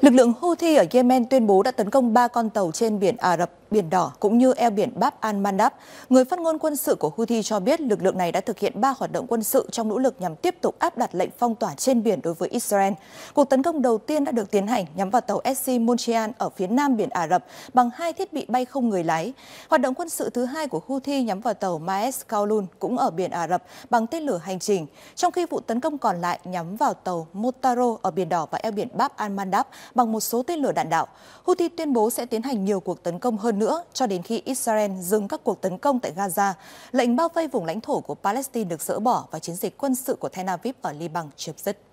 Lực lượng Houthi ở Yemen tuyên bố đã tấn công ba con tàu trên biển Ả Rập, Biển Đỏ cũng như eo biển Bab al-Mandab. Người phát ngôn quân sự của Houthi cho biết lực lượng này đã thực hiện ba hoạt động quân sự trong nỗ lực nhằm tiếp tục áp đặt lệnh phong tỏa trên biển đối với Israel. Cuộc tấn công đầu tiên đã được tiến hành nhắm vào tàu SC Montreal ở phía nam biển Ả Rập bằng hai thiết bị bay không người lái. Hoạt động quân sự thứ hai của Houthi nhắm vào tàu Maes Kowloon cũng ở biển Ả Rập bằng tên lửa hành trình, trong khi vụ tấn công còn lại nhắm vào tàu Motaro ở biển Đỏ và eo biển Bab al-Mandab bằng một số tên lửa đạn đạo. Houthi tuyên bố sẽ tiến hành nhiều cuộc tấn công hơn nữa cho đến khi Israel dừng các cuộc tấn công tại Gaza, lệnh bao vây vùng lãnh thổ của Palestine được dỡ bỏ và chiến dịch quân sự của Tel Aviv ở Liban chấm dứt.